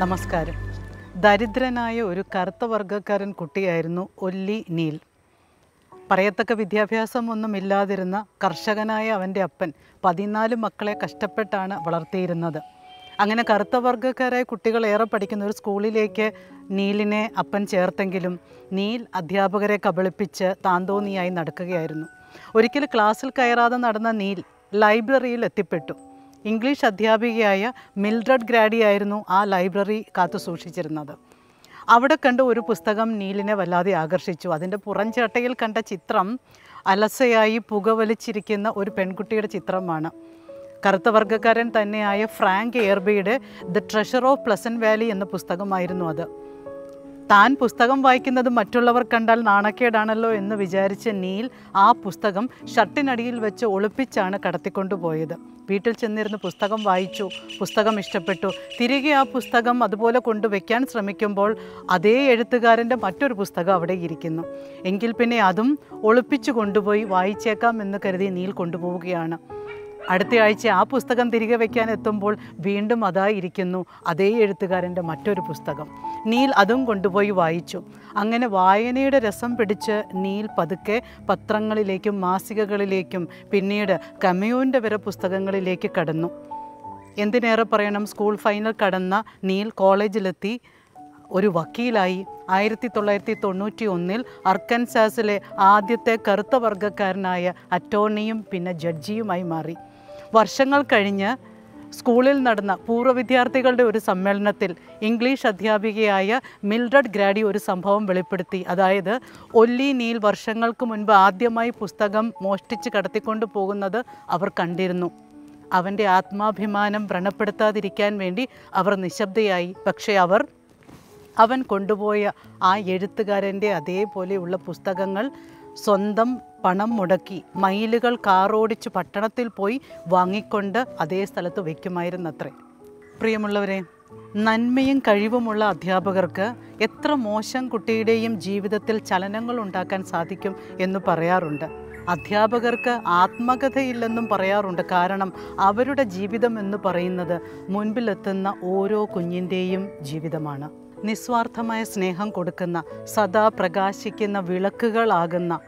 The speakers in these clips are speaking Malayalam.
നമസ്കാരം. ദരിദ്രനായ ഒരു കറുത്ത വർഗക്കാരൻ കുട്ടിയായിരുന്നു ഒല്ലി നീൽ. പറയത്തക്ക വിദ്യാഭ്യാസമൊന്നും ഇല്ലാതിരുന്ന കർഷകനായ അവന്റെ അപ്പൻ പതിനാല് മക്കളെ കഷ്ടപ്പെട്ടാണ് വളർത്തിയിരുന്നത്. അങ്ങനെ കറുത്ത വർഗക്കാരായ കുട്ടികൾ ഏറെ പഠിക്കുന്ന ഒരു സ്കൂളിലേക്ക് നീലിനെ അപ്പൻ ചേർത്തെങ്കിലും നീൽ അധ്യാപകരെ കബളിപ്പിച്ച് താന്തോന്നിയായി നടക്കുകയായിരുന്നു. ഒരിക്കൽ ക്ലാസ്സിൽ കയറാതെ നടന്ന നീൽ ലൈബ്രറിയിൽ എത്തിപ്പെട്ടു. ഇംഗ്ലീഷ് അധ്യാപികയായ മിൽഡ്രഡ് ഗ്രാഡിയായിരുന്നു ആ ലൈബ്രറി കാത്തു സൂക്ഷിച്ചിരുന്നത്. അവിടെ കണ്ട ഒരു പുസ്തകം നീലിനെ വല്ലാതെ ആകർഷിച്ചു. അതിന്റെ പുറംചട്ടയിൽ കണ്ട ചിത്രം അലസയായി പുകവലിച്ചിരിക്കുന്ന ഒരു പെൺകുട്ടിയുടെ ചിത്രമാണ്. കറുത്ത വർഗക്കാരൻ തന്നെയായ Frank എയർബിയുടെ the treasure of Pleasant Valley എന്ന പുസ്തകമായിരുന്നു അത്. താൻ പുസ്തകം വായിക്കുന്നത് മറ്റുള്ളവർ കണ്ടാൽ നാണക്കേടാണല്ലോ എന്ന് വിചാരിച്ച നീൽ ആ പുസ്തകം ഷർട്ടിനടിയിൽ വെച്ച് ഒളിപ്പിച്ചാണ് കടത്തിക്കൊണ്ടുപോയത്. വീട്ടിൽ ചെന്നിരുന്ന് പുസ്തകം വായിച്ചു പുസ്തകം ഇഷ്ടപ്പെട്ടു. തിരികെ ആ പുസ്തകം അതുപോലെ കൊണ്ടുവയ്ക്കാൻ ശ്രമിക്കുമ്പോൾ അതേ എഴുത്തുകാരന്റെ മറ്റൊരു പുസ്തകം അവിടെ ഇരിക്കുന്നു. എങ്കിൽ പിന്നെ അതും ഒളിപ്പിച്ചു കൊണ്ടുപോയി വായിച്ചേക്കാം എന്ന് കരുതി നീൽ കൊണ്ടുപോവുകയാണ്. അടുത്ത ആഴ്ച ആ പുസ്തകം തിരികെ വയ്ക്കാൻ എത്തുമ്പോൾ വീണ്ടും അതായിരിക്കുന്നു അതേ എഴുത്തുകാരന്റെ മറ്റൊരു പുസ്തകം. നീൽ അതും കൊണ്ടുപോയി വായിച്ചു. അങ്ങനെ വായനയുടെ രസം പിടിച്ച് നീൽ പതുക്കെ പത്രങ്ങളിലേക്കും മാസികകളിലേക്കും പിന്നീട് കമ്യൂന്റെ വരെ പുസ്തകങ്ങളിലേക്ക് കടന്നു. എന്തിനേറെ പറയണം? സ്കൂൾ ഫൈനൽ കടന്ന നീൽ കോളേജിലെത്തി. ഒരു വക്കീലായി. ആയിരത്തി തൊള്ളായിരത്തി തൊണ്ണൂറ്റി ഒന്നിൽ അർക്കൻസാസിലെ ആദ്യത്തെ കറുത്ത വർഗക്കാരനായ അറ്റോർണിയും പിന്നെ ജഡ്ജിയുമായി മാറി. വർഷങ്ങൾ കഴിഞ്ഞ് സ്കൂളിൽ നടന്ന പൂർവ വിദ്യാർത്ഥികളുടെ ഒരു സമ്മേളനത്തിൽ ഇംഗ്ലീഷ് അധ്യാപികയായ മിൽഡഡ് ഗ്രാഡി ഒരു സംഭവം വെളിപ്പെടുത്തി. അതായത് ഒല്ലി നീൽ വർഷങ്ങൾക്ക് മുൻപ് ആദ്യമായി പുസ്തകം മോഷ്ടിച്ച് കടത്തിക്കൊണ്ട് പോകുന്നത് അവർ കണ്ടിരുന്നു. അവന്റെ ആത്മാഭിമാനം വ്രണപ്പെടുത്താതിരിക്കാൻ വേണ്ടി അവർ നിശബ്ദയായി. പക്ഷേ അവർ അവൻ കൊണ്ടുപോയ ആ എഴുത്തുകാരന്റെ അതേപോലെയുള്ള പുസ്തകങ്ങൾ സ്വന്തം പണം മുടക്കി മൈലുകൾ കാറോടിച്ച് പട്ടണത്തിൽ പോയി വാങ്ങിക്കൊണ്ട് അതേ സ്ഥലത്ത് വയ്ക്കുമായിരുന്നത്രേ. പ്രിയമുള്ളവരെ നന്മയും കഴിവുമുള്ള അധ്യാപകർക്ക് എത്ര മോശം കുട്ടിയുടെയും ജീവിതത്തിൽ ചലനങ്ങൾ ഉണ്ടാക്കാൻ സാധിക്കും എന്ന് പറയാറുണ്ട്. അധ്യാപകർക്ക് ആത്മകഥയില്ലെന്നും പറയാറുണ്ട്. കാരണം അവരുടെ ജീവിതം എന്ന് പറയുന്നത് മുൻപിലെത്തുന്ന ഓരോ കുഞ്ഞിന്റെയും ജീവിതമാണ്. നിസ്വാർത്ഥമായ സ്നേഹം കൊടുക്കുന്ന സദാ പ്രകാശിക്കുന്ന വിളക്കുകളാകുന്ന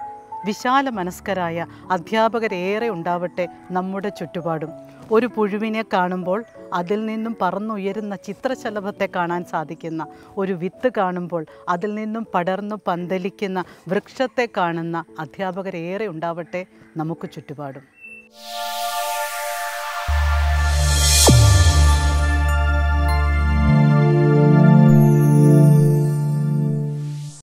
വിശാല മനസ്കരായ അധ്യാപകരേറെ ഉണ്ടാവട്ടെ നമ്മുടെ ചുറ്റുപാടും. ഒരു പുഴുവിനെ കാണുമ്പോൾ അതിൽ നിന്നും പറന്നുയരുന്ന ചിത്രശലഭത്തെ കാണാൻ സാധിക്കുന്ന ഒരു വിത്ത് കാണുമ്പോൾ അതിൽ നിന്നും പടർന്നു പന്തലിക്കുന്ന വൃക്ഷത്തെ കാണുന്ന അധ്യാപകരേറെ ഉണ്ടാവട്ടെ നമുക്ക് ചുറ്റുപാടും.